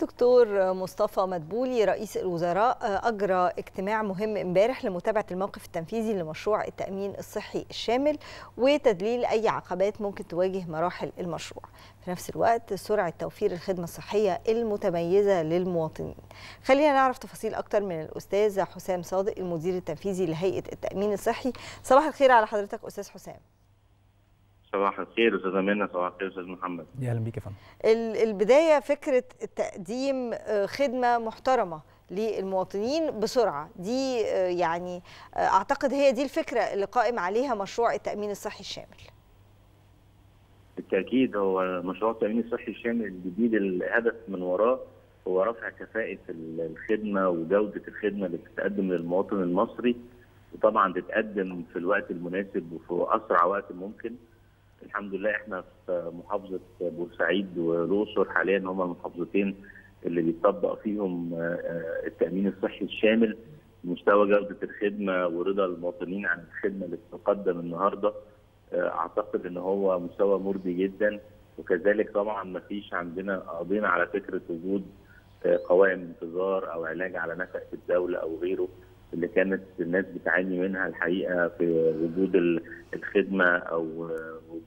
دكتور مصطفى مدبولي رئيس الوزراء أجرى اجتماع مهم امبارح لمتابعة الموقف التنفيذي لمشروع التأمين الصحي الشامل وتدليل أي عقبات ممكن تواجه مراحل المشروع. في نفس الوقت سرعة توفير الخدمة الصحية المتميزة للمواطنين. خلينا نعرف تفاصيل أكتر من الأستاذ حسام صادق المدير التنفيذي لهيئة التأمين الصحي. صباح الخير على حضرتك أستاذ حسام. صباح الخير أستاذة منى صباح الخير أستاذ محمد. يا أهلا بيك يا فندم. البداية فكرة تقديم خدمة محترمة للمواطنين بسرعة. دي يعني أعتقد هي دي الفكرة اللي قائم عليها مشروع التأمين الصحي الشامل. بالتأكيد هو مشروع التأمين الصحي الشامل الجديد الهدف من وراه هو رفع كفاءة الخدمة وجودة الخدمة اللي بتتقدم للمواطن المصري. وطبعا تتقدم في الوقت المناسب وفي أسرع وقت ممكن. الحمد لله إحنا في محافظة بورسعيد والأقصر حاليا هم المحافظتين اللي بيطبق فيهم التأمين الصحي الشامل. مستوى جودة الخدمة ورضا المواطنين عن الخدمة اللي بتقدم النهارده أعتقد إن هو مستوى مرضي جدا. وكذلك طبعا ما فيش عندنا قضينا على فكرة وجود قوائم انتظار أو علاج على نفقه الدولة أو غيره. اللي كانت الناس بتعاني منها الحقيقة في وجود الخدمة أو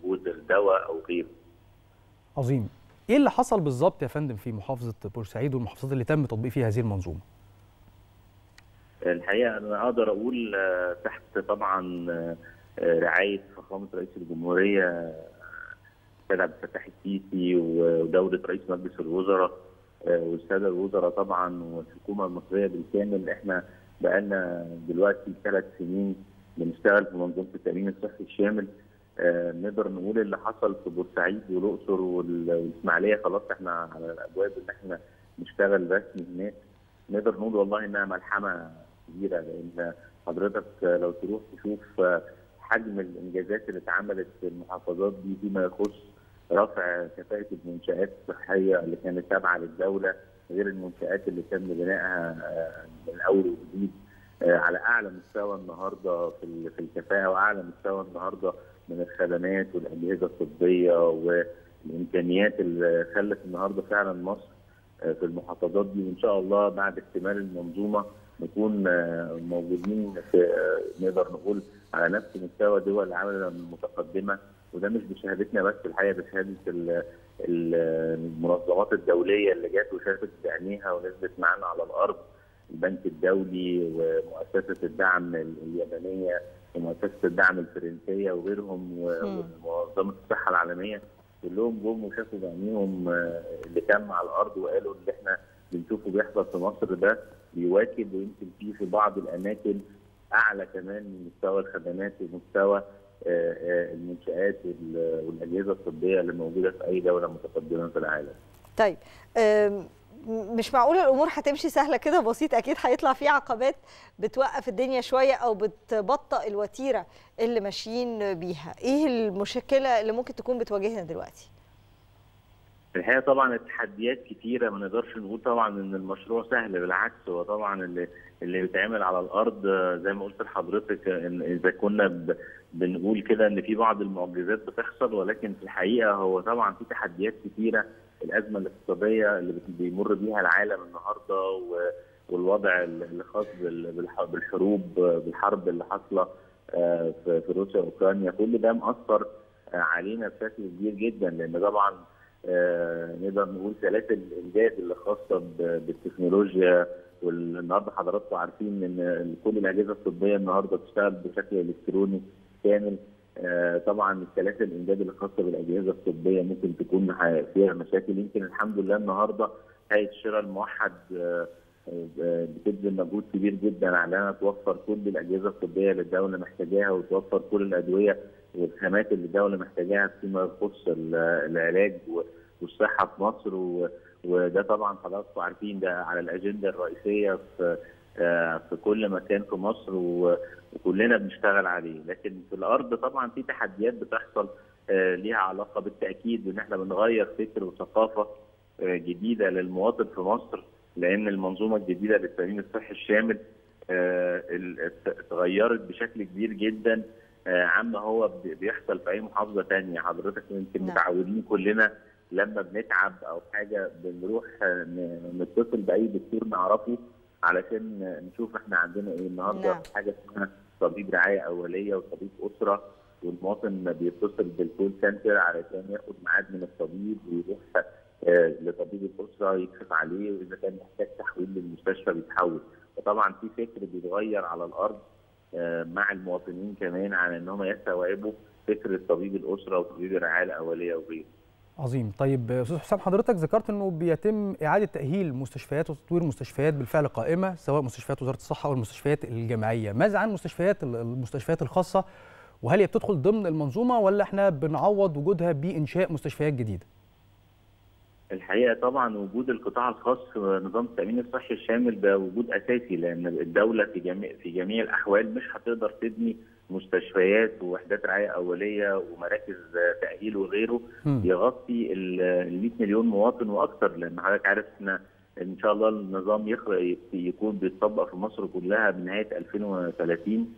وجود الدواء أو غيره. عظيم. إيه اللي حصل بالظبط يا فندم في محافظة بورسعيد والمحافظات اللي تم تطبيق فيها هذه المنظومة؟ الحقيقة أنا أقدر أقول تحت طبعا رعاية فخامة رئيس الجمهورية السيد عبد الفتاح السيسي ودولة رئيس مجلس الوزراء والسادة الوزراء طبعا والحكومة المصرية بالكامل إحنا بقالنا دلوقتي ثلاث سنين بنشتغل في منظومة التأمين الصحي الشامل. آه نقدر نقول اللي حصل في بورسعيد والأقصر والإسماعيلية خلاص إحنا على الأبواب إن إحنا نشتغل رسمي هناك. نقدر نقول والله إنها ملحمة كبيرة لأن حضرتك لو تروح تشوف حجم الإنجازات اللي اتعملت في المحافظات دي فيما يخص رفع كفاءة المنشآت الصحية اللي كانت تابعة للدولة غير المنشآت اللي تم بنائها من أول وجديد على أعلى مستوى النهارده في في الكفاءة وأعلى مستوى النهارده من الخدمات والأجهزة الطبية والإمكانيات اللي خلت النهارده فعلا مصر في المحافظات دي. وإن شاء الله بعد اكتمال المنظومة نكون موجودين في نقدر نقول على نفس مستوى دول العالم المتقدمة وده مش بشهادتنا بس الحقيقة بشهادة المنظمات الدولية اللي جت وشافت بعينيها ونزلت معانا على الأرض. البنك الدولي ومؤسسة الدعم اليابانيه ومؤسسة الدعم الفرنسية وغيرهم ومنظمة الصحة العالمية كلهم جم وشافوا بعينيهم اللي تم على الأرض وقالوا اللي إحنا بنشوفه بيحصل في مصر ده بيواكب ويمكن فيه في بعض الأماكن أعلى كمان من مستوى الخدمات ومستوى المنشآت والأجهزة الطبية اللي موجودة في أي دولة متقدمة في العالم. طيب مش معقولة الأمور هتمشي سهلة كده بسيط أكيد هيطلع في عقبات بتوقف الدنيا شوية أو بتبطئ الوتيرة اللي ماشيين بيها. إيه المشكلة اللي ممكن تكون بتواجهنا دلوقتي؟ الحقيقة طبعا التحديات كتيرة ما نقدرش نقول طبعا إن المشروع سهل بالعكس هو طبعا اللي اللي بيتعمل على الأرض. زي ما قلت لحضرتك إن إذا كنا بنقول كده إن في بعض المعجزات بتحصل ولكن في الحقيقة هو طبعا في تحديات كتيرة الأزمة الاقتصادية اللي بيمر بيها العالم النهارده والوضع اللي خاص بالحروب بالحرب اللي حاصلة في روسيا وأوكرانيا. كل ده مأثر علينا بشكل كبير جدا لأن طبعا آه نقدر نقول سلاسل الامداد اللي خاصة بالتكنولوجيا والنهاردة حضراتكم عارفين إن كل الأجهزة الطبية النهارده بتشتغل بشكل إلكتروني كامل. آه طبعا سلاسل الامداد اللي خاصة بالأجهزة الطبية ممكن تكون فيها مشاكل. يمكن الحمد لله النهارده هيئة الشراء الموحد آه بتبذل مجهود كبير جدا على إنها توفر كل الأجهزة الطبية اللي الدولة محتاجاها وتوفر كل الأدوية والخامات اللي الدولة محتاجاها فيما يخص العلاج والصحة في مصر وده طبعا حضراتكم عارفين ده على الأجندة الرئيسية في في كل مكان في مصر وكلنا بنشتغل عليه. لكن في الأرض طبعا في تحديات بتحصل ليها علاقة بالتأكيد ان إحنا بنغير فكر وثقافة جديدة للمواطن في مصر لأن المنظومة الجديدة للتأمين الصحي الشامل اتغيرت بشكل كبير جدا. عما هو بيحصل في أي محافظة ثانية حضرتك يمكن متعودين كلنا لما بنتعب أو حاجة بنروح نتصل بأي دكتور نعرفه علشان نشوف إحنا عندنا إيه. النهارده نعم. حاجة اسمها طبيب رعاية أولية وطبيب أسرة والمواطن بيتصل بالكول سنتر علشان ياخد ميعاد من الطبيب ويروح آه، لطبيب الأسرة يكشف عليه وإذا كان محتاج تحويل للمستشفى بيتحول. وطبعا في فكر بيتغير على الأرض آه، مع المواطنين كمان عن إن هم يستوعبوا فكره طبيب الأسرة وطبيب الرعاية الأولية وغيره. عظيم. طيب أستاذ حسام حضرتك ذكرت إنه بيتم إعادة تأهيل مستشفيات وتطوير مستشفيات بالفعل قائمة سواء مستشفيات وزارة الصحة أو المستشفيات الجامعية. ماذا عن مستشفيات المستشفيات الخاصة؟ وهل هي بتدخل ضمن المنظومة ولا إحنا بنعوض وجودها بإنشاء مستشفيات جديدة؟ الحقيقة طبعا وجود القطاع الخاص في نظام التأمين الصحي الشامل ده وجود أساسي لأن الدولة في جميع في جميع الأحوال مش هتقدر تبني مستشفيات ووحدات رعاية أولية ومراكز تأهيل وغيره. يغطي ال 100 مليون مواطن وأكثر لأن حضرتك عارف إحنا إن شاء الله النظام يخرج يكون بيتطبق في مصر كلها بنهايه 2030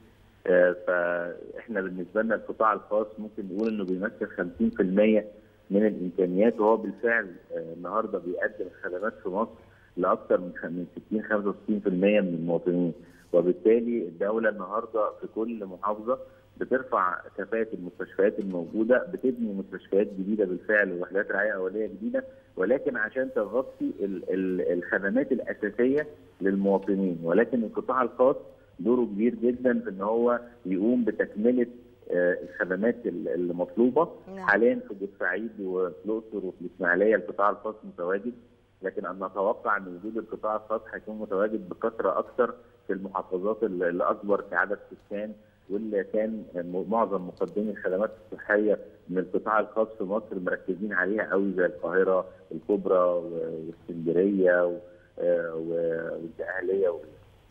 آه، فإحنا بالنسبة لنا القطاع الخاص ممكن نقول إنه بيمثل 50% من الإمكانيات وهو بالفعل آه، النهارده بيقدم خدمات في مصر لأكثر من خ- من 60 65% من المواطنين. وبالتالي الدولة النهارده في كل محافظة بترفع كفاءة المستشفيات الموجودة بتبني مستشفيات جديدة بالفعل ووحدات رعاية أولية جديدة ولكن عشان تغطي ال- ال- الخدمات الأساسية للمواطنين. ولكن القطاع الخاص دوره كبير جدا في إن هو يقوم بتكملة الخدمات ال- المطلوبة نعم. حاليا في بورسعيد وفي الاقصر وفي الاسماعيليه القطاع الخاص متواجد لكن أن نتوقع إن وجود القطاع الخاص هيكون متواجد بكثرة أكثر في المحافظات ال- الأكبر كعدد سكان واللي كان معظم مقدمي الخدمات الصحية من القطاع الخاص في مصر مركزين عليها قوي زي القاهرة الكبرى واسكندرية و-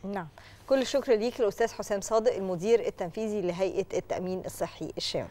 نعم. كل الشكر ليك الأستاذ حسام صادق المدير التنفيذي لهيئة التأمين الصحي الشامل